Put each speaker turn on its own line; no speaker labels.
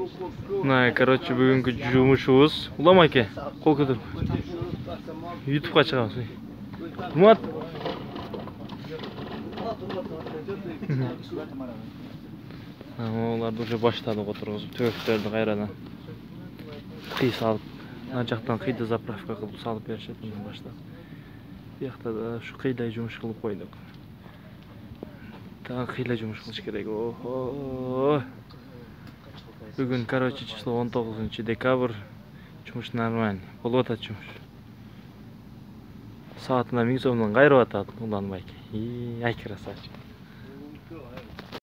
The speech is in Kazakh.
мына короче бүгүнкү жумушубуз улам аке кол көтөр ютубка чыгабыз урмат оларды уже баштадык отургузуп төбөктөрдү кайрадан кый салып ана жактан кыйды заправка кылып салып беришет анан баштап биякта да ушу кыйдай жумуш кылып койдук дагы кыйла жумуш кылыш керек. Бүгін, короче, число 19 декабрь. Чумыш нормальный. Болып атат жұмыс. Саатына 1000 сомнан қайрып атат, уланбай. И, ай красавчик.